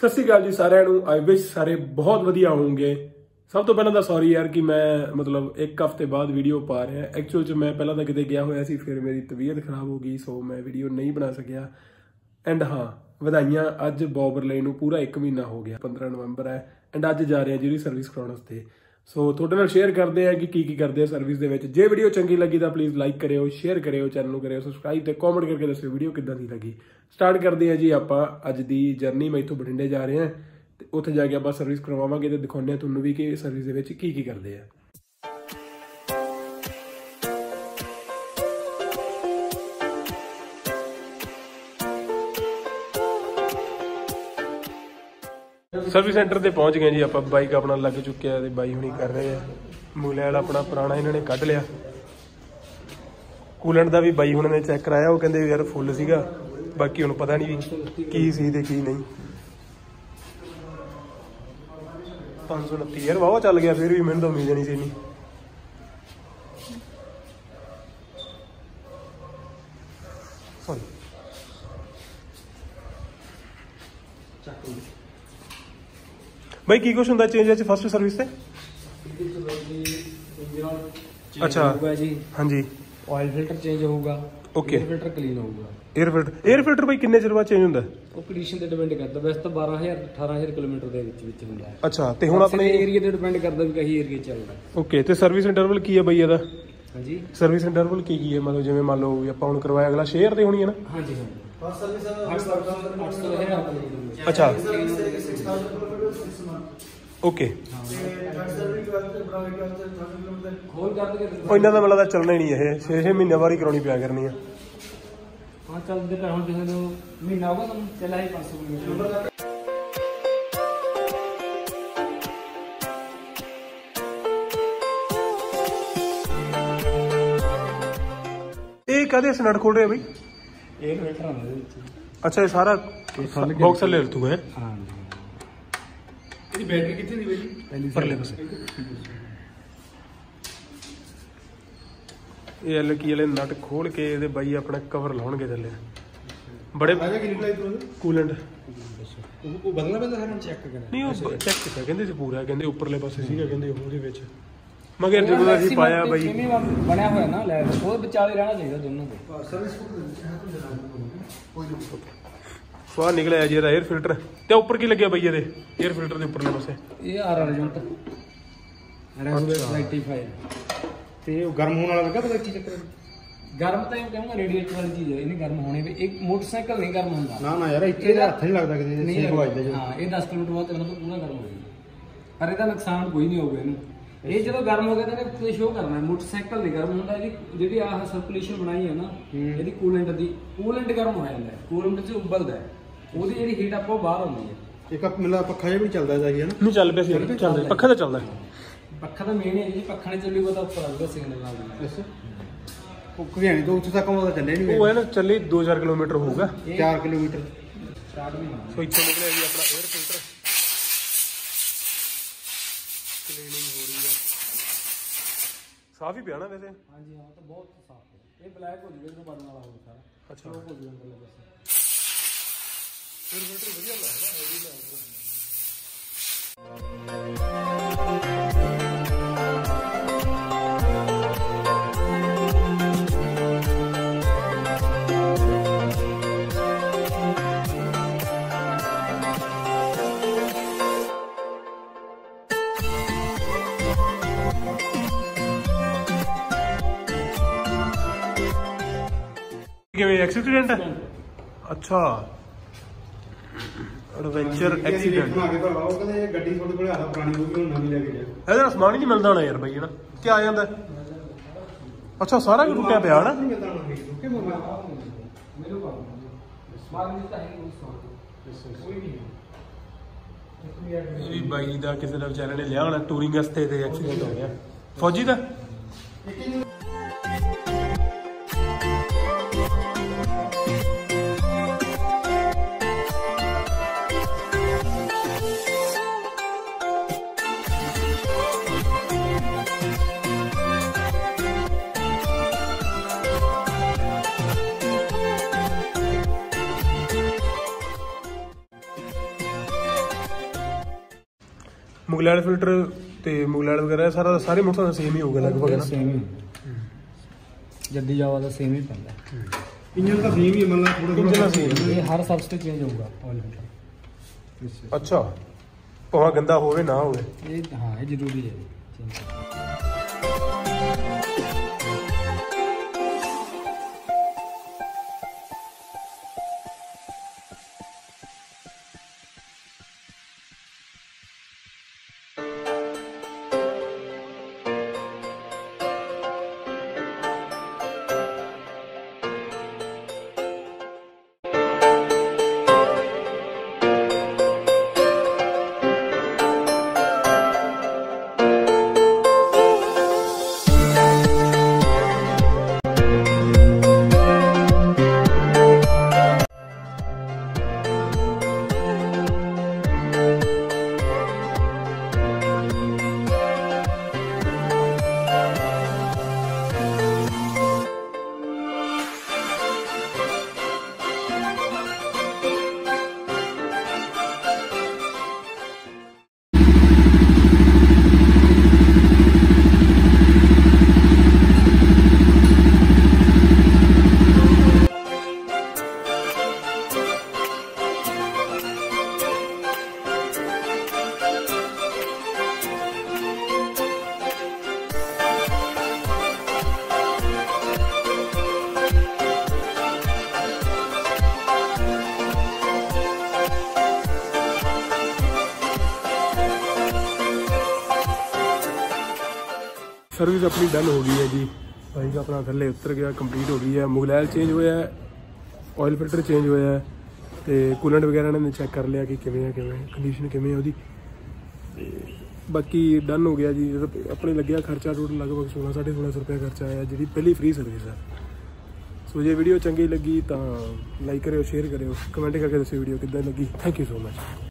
ਸਤਿ ਸ਼੍ਰੀ ਅਕਾਲ ਜੀ ਸਾਰਿਆਂ ਨੂੰ। ਆਈ ਵਿਸ਼ ਸਾਰੇ ਬਹੁਤ ਵਧੀਆ ਹੋਣਗੇ। ਸਭ ਤੋਂ ਪਹਿਲਾਂ ਤਾਂ ਸੌਰੀ ਯਾਰ ਕਿ ਮੈਂ ਮਤਲਬ ਇੱਕ ਹਫ਼ਤੇ ਬਾਅਦ ਵੀਡੀਓ ਪਾ ਰਿਹਾ। ਐਕਚੁਅਲ ਚ ਮੈਂ ਪਹਿਲਾਂ ਤਾਂ ਕਿਤੇ ਗਿਆ ਹੋਇਆ ਸੀ, ਫਿਰ ਮੇਰੀ ਤਬੀਅਤ ਖਰਾਬ ਹੋ ਗਈ ਸੋ ਮੈਂ ਵੀਡੀਓ ਨਹੀਂ ਬਣਾ ਸਕਿਆ। ਐਂਡ ਹਾਂ, ਵਧਾਈਆਂ। ਅੱਜ ਬੌਬਰਲੇ ਨੂੰ ਪੂਰਾ 1 ਮਹੀਨਾ ਹੋ ਗਿਆ 15 ਨਵੰਬਰ ਹੈ। ਐਂਡ ਅੱਜ ਜਾ ਰਿਹਾ ਜਿਹੜੀ ਸਰਵਿਸ ਕਰਾਉਣ ਵਾਸਤੇ। ਸੋ ਤੁਹਾਡੇ ਨਾਲ ਸ਼ੇਅਰ ਕਰਦੇ ਆ ਕਿ ਕੀ ਕੀ ਕਰਦੇ ਆ ਸਰਵਿਸ ਦੇ ਵਿੱਚ। ਜੇ ਵੀਡੀਓ ਚੰਗੀ ਲੱਗੀ ਤਾਂ ਪਲੀਜ਼ ਲਾਈਕ ਕਰਿਓ ਸ਼ੇਅਰ ਕਰਿਓ ਚੈਨਲ ਨੂੰ ਕਰਿਓ ਸਬਸਕ੍ਰਾਈਬ ਤੇ ਕਮੈਂਟ ਕਰਕੇ ਦੱਸਿਓ ਵੀਡੀਓ ਕਿੱਦਾਂ ਦੀ ਲੱਗੀ। ਸਟਾਰਟ ਕਰਦੇ ਆ ਜੀ ਆਪਾਂ ਅੱਜ ਦੀ ਜਰਨੀ ਮੈਂ ਇੱਥੋਂ ਬਠਿੰਡੇ ਜਾ ਰਹੇ ਹਾਂ ਤੇ ਉੱਥੇ ਜਾ ਕੇ ਆਪਾਂ ਸਰਵਿਸ ਕਰਵਾਵਾਂਗੇ ਤੇ ਦਿਖਾਉਂਦੇ ਆ ਤੁਹਾਨੂੰ ਵੀ ਕਿ ਸਰਵਿਸ ਦੇ ਵਿੱਚ ਕੀ ਕੀ ਕਰਦੇ ਆ। ਸਰਵਿਸ ਸੈਂਟਰ ਤੇ ਪਹੁੰਚ ਗਏ ਜੀ, ਆਪਾਂ ਬਾਈਕ ਆਪਣਾ ਲੱਗ ਚੁੱਕਿਆ ਤੇ ਬਾਈ ਹੁਣੀ ਕਰ ਰਹੇ ਆ। ਮੂਲੇ ਵਾਲਾ ਆਪਣਾ ਪੁਰਾਣਾ ਇਹਨਾਂ ਨੇ ਕੱਢ ਲਿਆ। ਕੂਲੈਂਟ ਦਾ ਵੀ ਬਾਈ ਹੁਣ ਨੇ ਚੈੱਕ ਕਰਾਇਆ, ਉਹ ਕਹਿੰਦੇ ਯਾਰ ਫੁੱਲ ਸੀਗਾ। ਬਾਕੀ ਹੁਣ ਪਤਾ ਨਹੀਂ ਵੀ ਕੀ ਸੀ ਤੇ ਕੀ ਨਹੀਂ। 529 ਯਾਰ ਵਾਵਾ ਚੱਲ ਗਿਆ, ਫਿਰ ਵੀ ਮੈਨੂੰ ਤਾਂ ਉਮੀਦ ਨਹੀਂ ਸੀ ਇੰਨੀ। ਸੌਰੀ ਬਾਈ ਕੀ ਕੁਛ ਹੁੰਦਾ ਚੇਂਜ ਵਿੱਚ ਫਸਟ ਸਰਵਿਸ ਤੇ ਅੱਛਾ। ਹਾਂਜੀ ਆਇਲ ਫਿਲਟਰ ਚੇਂਜ ਹੋਊਗਾ Okay. ਫਿਲਟਰ ਕਲੀਨ ਹੋਊਗਾ 에ਅਰ ਫਿਲਟਰ 에ਅਰ ਫਿਲਟਰ ਬਾਈ ਕਿੰਨੇ ਚਿਰ ਬਾਅਦ ਚੇਂਜ ਹੁੰਦਾ ਉਹ ਕੰਡੀਸ਼ਨ ਤੇ ਡਿਪੈਂਡ ਕਰਦਾ ਵੈਸੇ ਤਾਂ 12000 18000 ਕਿਲੋਮੀਟਰ ਦੇ ਵਿੱਚ ਵਿੱਚ ਹੁੰਦਾ ਹੈ ਅੱਛਾ ਤੇ ਹੁਣ ਆਪਣੇ ਏਰੀਆ ਤੇ ਡਿਪੈਂਡ ਕਰਦਾ ਵੀ ਕਹੀ ਏਰੀਆ ਚੱਲਦਾ ਓਕੇ ਤੇ ਸਰਵਿਸ ਇੰਟਰਵਲ ਕੀ ਹੈ ਬਾਈ ਇਹਦਾ ਹਾਂਜੀ ਸਰਵਿਸ ਇੰਟਰਵਲ ਕੀ ਕੀ ਹੈ ਮਤਲਬ ਜਿਵੇਂ ਮੰਨ ਲਓ ਵੀ ਆਪਾਂ ਹੁਣ ਕਰਵਾਇਆ ਅਗਲਾ ਸ਼ੇਅਰ ਤੇ ਹੋਣੀ ਹੈ ਨਾ ਹਾਂਜੀ ਹਾਂਜੀ 800 800 800 800 800 800 800 800 800 800 800 800 800 ਓਕੇ ਇਹਨਾਂ ਦਾ ਮਤਲਬ ਚੱਲਣਾ ਹੀ ਨਹੀਂ ਇਹ। 6-6 ਮਹੀਨੇ ਵਾਰੀ ਕਰਾਉਣੀ ਪਿਆ ਕਰਨੀ ਆ। ਇਹ ਕਦੇ ਸਨੜ ਖੋਲ ਰਿਹਾ ਬਈ? ਇਹ ਰੇਟਰ ਆਉਂਦੇ ਅੱਛਾ ਇਹ ਸਾਰਾ ਬਾਕਸ ਲੈ ਲਤੂ ਹੈ? ਹਾਂ। ਇਹਦੀ ਬੈਟਰੀ ਕਿੱਥੇ ਦੀ ਬਈ ਪਹਿਲੀ ਪਰਲੇ ਪਾਸੇ। ਇਹ ਐਲ ਕੀ ਵਾਲੇ ਨਟ ਖੋਲ ਕੇ ਇਹਦੇ ਬਾਈ ਆਪਣਾ ਕਵਰ ਲਾਉਣਗੇ ਥੱਲੇ। ਬੜੇ ਕੂਲੈਂਟ ਉਹ ਬਦਲਣਾ ਪੈਂਦਾ ਹਰ ਚੈੱਕ ਕਰਨਾ ਨਹੀਂ ਉਹ ਚੈੱਕ ਕੀਤਾ ਕਹਿੰਦੇ ਸੀ ਪੂਰਾ ਕਹਿੰਦੇ ਉੱਪਰਲੇ ਪਾਸੇ ਸੀਗਾ ਕਹਿੰਦੇ ਉਹਦੇ ਵਿੱਚ। ਮਗਰ ਜਦੋਂ ਅਸੀਂ ਪਾਇਆ ਬਾਈ ਬਣਿਆ ਹੋਇਆ ਨਾ ਲੈ ਉਹ ਵਿਚਾਲੇ ਰਹਿਣਾ ਚਾਹੀਦਾ ਦੋਨੋਂ ਦੇ। ਸਵਾਹ ਨਿਕਲਿਆ ਜੀ ਇਹਦਾ 에ਅਰ ਫਿਲਟਰ ਤੇ ਉੱਪਰ ਕੀ ਲੱਗਿਆ ਬਾਈ ਇਹਦੇ? 에ਅਰ ਫਿਲਟਰ ਦੇ ਉੱਪਰਲੇ ਪਾਸੇ। ਇਹ ਆਰ ਆਰ ਜੰਟ ਤੇ ਉਹ ਗਰਮ ਹੋਣ ਵਾਲਾ ਲੱਗਾ ਪਤਾ ਕੀ ਚੱਕਰ? ਗਰਮ ਤਾਂ ਇਹ ਕਹਿੰਦਾ ਰੇਡੀਏਟਰ ਵਾਲੀ ਚੀਜ਼ ਹੈ ਇਹਨੇ ਗਰਮ ਹੋਣੇ ਵੀ ਇੱਕ ਮੋਟਰਸਾਈਕਲ ਨਹੀਂ ਗਰਮ ਹੁੰਦਾ। ਨਾ ਨਾ ਯਾਰ ਇੱਥੇ ਤਾਂ ਹੱਥ ਨਹੀਂ ਲੱਗਦਾ ਕਿਤੇ ਸੇਕ। ਵੱਜਦਾ ਜਦੋਂ। ਹਾਂ ਇਹ 10 ਕਿਲੋਮੀਟਰ ਬਾਅਦ ਇਹਨਾਂ ਤੋਂ ਪੂਰਾ ਗਰਮ ਹੋ ਜਾਂਦਾ। ਪਰ ਇਹਦਾ ਨੁਕਸਾਨ ਕੋਈ ਨਹੀਂ ਹੋਊਗਾ ਇਹਨੂੰ। ਇਹ ਜਦੋਂ ਗਰਮ ਹੋ ਗਿਆ ਤਾਂ ਇਹਨੇ ਤੇ ਸ਼ੋ ਕਰਨਾ ਹੈ। ਮੋਟਰਸਾਈਕਲ ਨਹੀਂ ਗਰਮ ਹੁੰਦਾ ਇਹਦੀ ਜਿਹੜੀ ਆਹ ਸਰਕੂਲੇਸ਼ਨ ਬਣਾਈ ਹੈ ਨਾ ਇਹਦੀ ਕੂਲੈਂਟ ਦੀ ਕੂਲੈਂਟ ਗਰਮ ਹੋ ਜਾਂਦਾ ਹੈ। ਕੂਲੈਂਟ 'ਚ ਉਬਲਦਾ ਹੈ। ਉਹਦੀ ਜਿਹੜੀ ਹੀਟ ਆਪਾਂ ਉਹ ਬਾਹਰ ਆਉਂਦੀ ਹੈ ਇੱਕ ਮਿਲਾ ਪੱਖਾ ਜਿਹਾ ਵੀ ਚੱਲਦਾ ਇਹਦਾ ਹੀ ਹੈ ਨਾ? ਨਹੀਂ ਚੱਲ ਪਿਆ ਸੀ। ਚੱਲਦਾ ਪੱਖਾ ਤਾਂ ਚੱਲਦਾ। ਪੱਖਾ ਤਾਂ ਮੇਨ ਹੈ ਜੀ ਪੱਖਾ ਨੇ ਚੱਲੂਗਾ ਤਾਂ ਉੱਪਰ ਆਊਗਾ ਸਿਗਨਲ ਨਾਲ। ਅੱਛਾ। ਉਹ ਘਿਆਣੀ ਤੋਂ ਉੱਥੇ ਤੱਕ ਆਉਂਦਾ ਚੱਲੇ ਨਹੀਂ ਉਹ ਹੈ ਨਾ ਚੱਲੇ 2000 ਕਿਲੋਮੀਟਰ ਹੋਊਗਾ। 4 ਕਿਲੋਮੀਟਰ। ਸਟਾਰਟ ਨਹੀਂ। ਹੋਣਾ ਸੋ ਇੱਥੋਂ ਨਿਕਲਿਆ ਜੀ ਆਪਣਾ 에ਅਰ ਫਿਲਟਰ ਕਲੀਨਿੰਗ ਹੋ ਰਹੀ ਹੈ ਸਾਫ਼ ਹੀ ਪਿਆ ਨਾ ਵੈਸੇ? ਹਾਂਜੀ ਹਾਂ ਤਾਂ ਬਹੁਤ ਸਾਫ਼ ਹੈ। ਇਹ ਬਲੈਕ ਹੋ ਜੂਗਾ ਜਦੋਂ ਬਦਲਣ ਵਾਲਾ ਹੋਊਗਾ ਸਾਰਾ। ਅੱਛਾ। ਹੋ ਜੂਗਾ ਅੰਦਰਲੇ ਪਾਸੇ। 에ਅਰ ਫਿਲਟਰ ਵਧੀਆ ਲੱਗਦਾ ਹੈਵੀ ਲੱਗਦਾ ਕਿਵੇਂ ਐਕਸੀਡੈਂਟ ਹੈ ਅੱਛਾ ਐਡਵੈਂਚਰ ਐਕਸੀਡੈਂਟ ਬਣਾ ਕੇ ਭਰਵਾ ਉਹ ਕਹਿੰਦੇ ਇਹ ਗੱਡੀ ਤੁਹਾਡੇ ਕੋਲ ਆਦਾ ਪੁਰਾਣੀ ਹੋ ਗਈ ਹੁਣ ਨਵੀਂ ਲੈ ਕੇ ਜਾ। ਇਹਦਾ ਤਾਂ ਸਮਾਨ ਹੀ ਨਹੀਂ ਮਿਲਦਾ ਹੋਣਾ ਯਾਰ ਬਾਈ ਹਨਾ? ਕੀ ਆ ਜਾਂਦਾ? ਅੱਛਾ ਸਾਰਾ ਕੁਝ ਟੁੱਟਿਆ ਪਿਆ ਹਨਾ? ਨਹੀਂ ਤਾਂ ਹੈ ਕੋਈ ਨਹੀਂ ਇਹ ਵੀ ਬਾਈ ਦਾ ਕਿਸੇ ਦਾ ਵਿਚਾਰੇ ਨੇ ਲਿਆ ਹੋਣਾ ਟੂਰਿੰਗ ਵਾਸਤੇ ਤੇ ਐਕਸੀਡੈਂਟ ਹੋ ਗਿਆ। ਫੌਜੀ ਦਾ? ਮੁਗਲੈਲ ਫਿਲਟਰ ਤੇ ਮੁਗਲੈਲ ਵਗੈਰਾ ਇਹ ਸਾਰਾ ਸਾਰੇ ਮੋਟਰਸਾਈਕਲ ਸੇਮ ਹੀ ਹੋਊਗਾ ਲਗਭਗ ਨਾ? ਸੇਮ ਹੀ। ਜੱਦੀ ਜਾਵਾ ਦਾ ਸੇਮ ਹੀ ਪੈਂਦਾ। ਇੰਜਨ ਤਾਂ ਸੇਮ ਹੀ ਮਤਲਬ ਥੋੜਾ ਇੰਜਨ same ਇਹ ਹਰ ਤੇ ਚੇਂਜ ਹੋਊਗਾ ਆਇਲ ਫਿਲਟਰ ਅੱਛਾ। ਭਾਵੇਂ ਗੰਦਾ ਹੋਵੇ ਨਾ ਹੋਵੇ। ਇਹ ਹਾਂ ਇਹ ਜ਼ਰੂਰੀ ਹੈ ਸਰਵਿਸ ਆਪਣੀ ਡਨ ਹੋ ਗਈ ਹੈ ਜੀ। ਬਾਈਕ ਆਪਣਾ ਥੱਲੇ ਉਤਰ ਗਿਆ ਕੰਪਲੀਟ ਹੋ ਗਈ ਹੈ। ਮੁਗਲੈਲ ਚੇਂਜ ਹੋਇਆ ਹੈ ਆਇਲ ਫਿਲਟਰ ਚੇਂਜ ਹੋਇਆ ਹੈ ਤੇ ਕੂਲੈਂਟ ਵਗੈਰਾ ਇਹਨਾਂ ਨੇ ਚੈੱਕ ਕਰ ਲਿਆ ਕਿ ਕਿਵੇਂ ਹੈ, ਕਿਵੇਂ ਕੰਡੀਸ਼ਨ ਕਿਵੇਂ ਹੈ ਉਹਦੀ। ਤੇ ਬਾਕੀ ਡਨ ਹੋ ਗਿਆ ਜੀ। ਆਪਣੇ ਲੱਗਿਆ ਖਰਚਾ ਟੋਟਲ ਲਗਭਗ 16 1650 ਰੁਪਏ ਖਰਚਾ ਆਇਆ ਜਿਹੜੀ ਪਹਿਲੀ ਫ੍ਰੀ ਸਰਵਿਸ ਹੈ। ਸੋ ਜੇ ਵੀਡੀਓ ਚੰਗੀ ਲੱਗੀ ਤਾਂ ਲਾਈਕ ਕਰਿਓ ਸ਼ੇਅਰ ਕਰਿਓ ਕਮੈਂਟ ਕਰਕੇ ਦੱਸਿਓ ਵੀਡੀਓ ਕਿੱਦਾਂ ਲੱਗੀ। Thank you so much